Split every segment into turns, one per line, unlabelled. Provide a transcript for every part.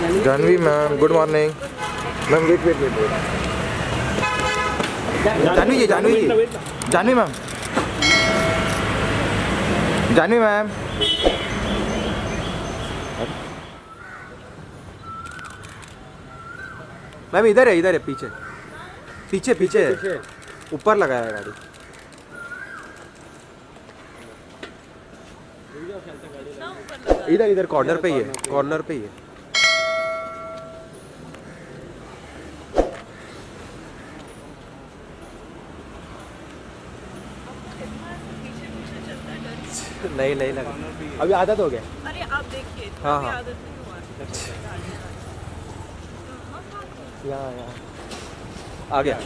Janvi ma'am good morning ma'am wait wait wait wait Janvi ji Janvi ji Janvi ma'am Janvi ma'am ma'am इधर है इधर है पीछे। पीछे पीछे है। ऊपर लगाया है गाड़ी। इधर इधर कॉर्नर पे ही है। कॉर्नर पे ही है। नहीं नहीं लगा। अभी आदत हो गया?
अरे आप देखिए
हाँ, हाँ।
आदत नहीं हुआ।
यहाँ यहाँ आ गया।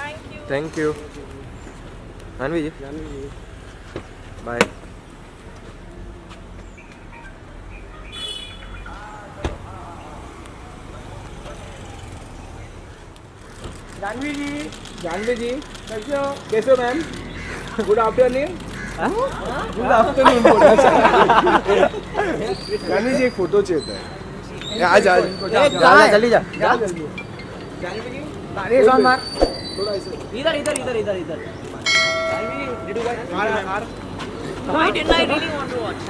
Thank you
thank you Janvi ji bye
Janvi ji Janvi ji कैसे हो? कैसे हो ma'am good afternoon good afternoon बोलना चाहिए। जानवी जी एक फ़ोटो चाहिए था। आज आज
जा जल्दी जा।
जा जल्दी। जी गाड़ी मार थोड़ा ऐसे।
इधर इधर इधर इधर इधर।
Why didn't I really want to watch?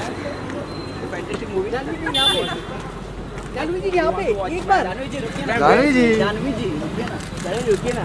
Janvi ji यहाँ पे।
जानवी जी यहाँ पे। एक बार
जानवी जी रुकिए ना
जानवी जी
जानवी जी रुकिए ना। जानवी जी रुकिए ना।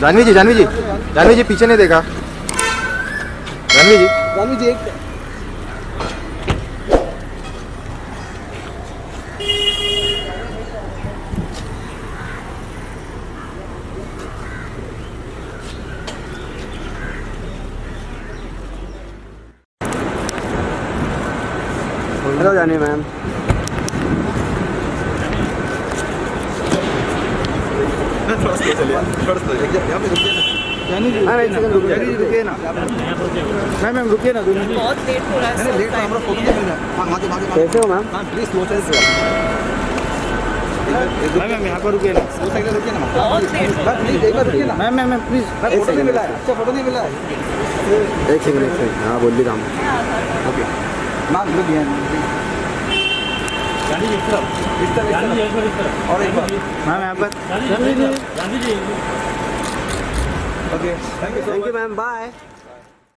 जानवी जी जानवी जी जानवी जी पीछे नहीं देखा। जानवी जी।
जानवी जी एक
hello Janvi ma'am
Janvi ji
ma'am एक सेकंड रुकिए
जानवी जी रुकिए ना मैम मैम रुकिए ना दो
बहुत लेट हो रहा है लेट हमारा फ़ोटो नहीं मिल रहा है।
कैसे हो मैम प्लीज़ स्लो चल से
मैम मैम यहाँ पर रुकिए ना
बहुत लेट हो रहा है।
Ma'am ma'am ma'am please photo नहीं मिला है। अच्छा फ़ोटो नहीं मिला है
एक सेकंड एक सेकंड हाँ बोलिए काम
मैम रुकिए और एक बार मैम यहाँ पर
थैंक यू मैम बाय